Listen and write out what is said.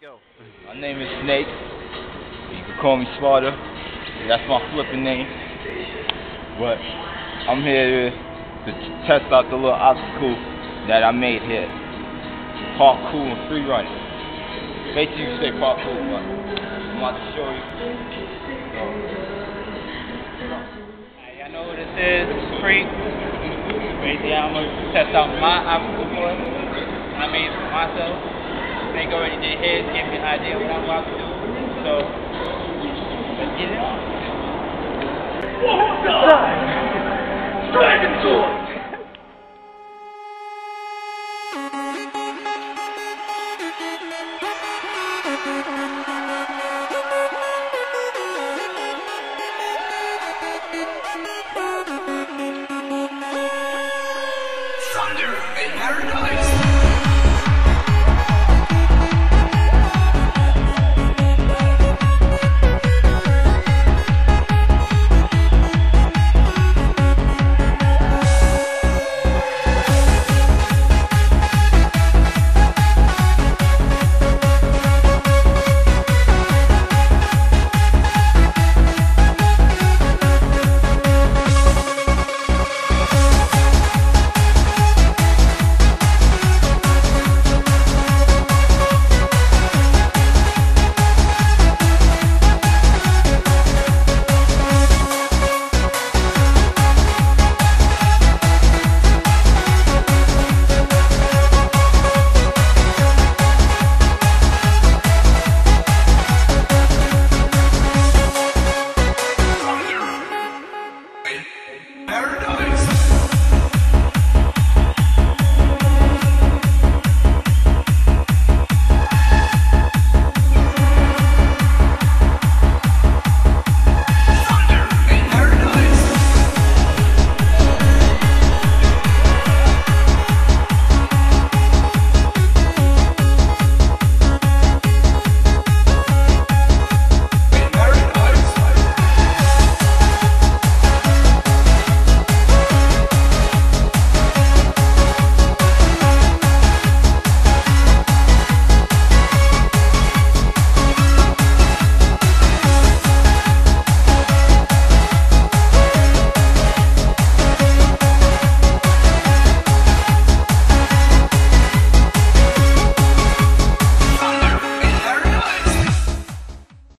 go. My name is Snake. You can call me Smarter. That's my flipping name. But I'm here to test out the little obstacle that I made here. Parkour and free running. Basically, you say parkour, but I'm about to show you. So, Alright, y'all know what this is. It's Free. Basically, I'm gonna test out my obstacle course. I made for myself. Frank already did his, gave me an idea of what I'm about to do. So, let's get it on. Dragon Sword! Thunder in paradise!